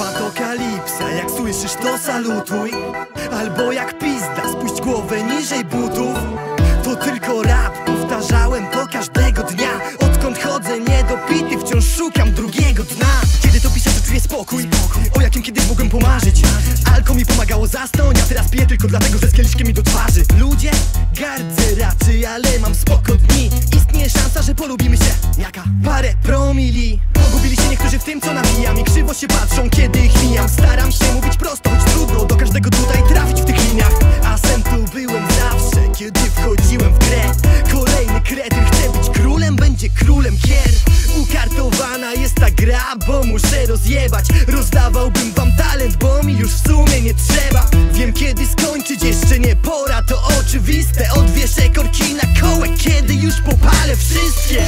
Apokalipsa, jak słyszysz to salutuj. Albo jak pizda, spuść głowę niżej butów. To tylko rap, powtarzałem to każdego dnia. Odkąd chodzę niedopity, wciąż szukam drugiego dna. Kiedy to piszę, to czuję spokój. O jakim kiedyś mogłem pomarzyć? Alko mi pomagało zasnąć, a teraz piję tylko dlatego, że z kieliszkiem mi do twarzy. Ludzie, gardzę raczej, ale mam spoko dni. Istnieje szansa, że polubimy się. Jaka? Parę promili W tym, co nawijam I krzywo się patrzą, kiedy ich mijam. Staram się mówić prosto, choć trudno Do każdego tutaj trafić w tych liniach. A tu byłem zawsze, kiedy wchodziłem w grę. Kolejny kretyn chce być królem, będzie królem kier. Ukartowana jest ta gra, bo muszę rozjebać. Rozdawałbym wam talent, bo mi już w sumie nie trzeba. Wiem kiedy skończyć, jeszcze nie pora, to oczywiste. Odwieszę korki na kołek, kiedy już popalę wszystkie